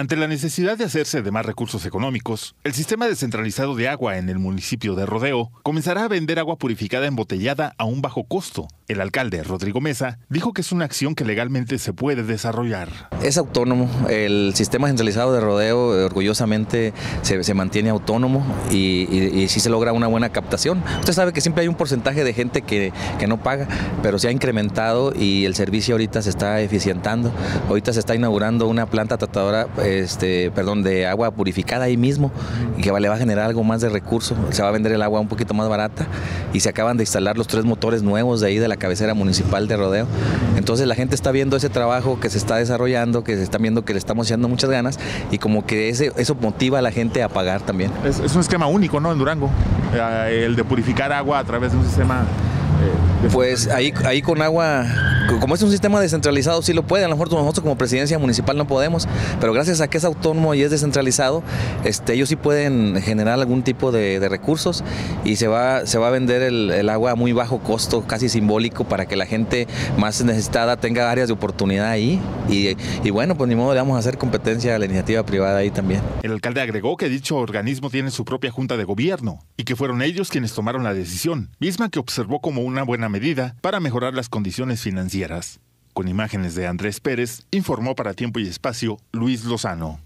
Ante la necesidad de hacerse de más recursos económicos, el sistema descentralizado de agua en el municipio de Rodeo comenzará a vender agua purificada embotellada a un bajo costo. El alcalde, Rodrigo Mesa, dijo que es una acción que legalmente se puede desarrollar. Es autónomo, el sistema centralizado de Rodeo eh, orgullosamente se, mantiene autónomo y, y, sí se logra una buena captación. Usted sabe que siempre hay un porcentaje de gente que, no paga, pero se ha incrementado y el servicio ahorita se está eficientando. Ahorita se está inaugurando una planta tratadora este, perdón, de agua purificada ahí mismo y que le va a generar algo más de recurso. Se va a vender el agua un poquito más barata y se acaban de instalar los tres motores nuevos de ahí de la cabecera municipal de Rodeo. Entonces la gente está viendo ese trabajo que se está desarrollando, que se está viendo que le estamos echando muchas ganas y como que ese, eso motiva a la gente a pagar también. Es, es un esquema único, ¿no? En Durango, eh, el de purificar agua a través de un sistema pues ahí, ahí con agua, como es un sistema descentralizado, sí lo puede. A lo mejor nosotros como presidencia municipal no podemos, pero gracias a que es autónomo y es descentralizado, este, ellos sí pueden generar algún tipo de, recursos y se va, se va a vender el, agua a muy bajo costo, casi simbólico, para que la gente más necesitada tenga áreas de oportunidad ahí. Y, y bueno, pues ni modo le vamos a hacer competencia a la iniciativa privada ahí también. El alcalde agregó que dicho organismo tiene su propia junta de gobierno y que fueron ellos quienes tomaron la decisión, misma que observó como una buena medida para mejorar las condiciones financieras. Con imágenes de Andrés Pérez, informó para Tiempo y Espacio Luis Lozano.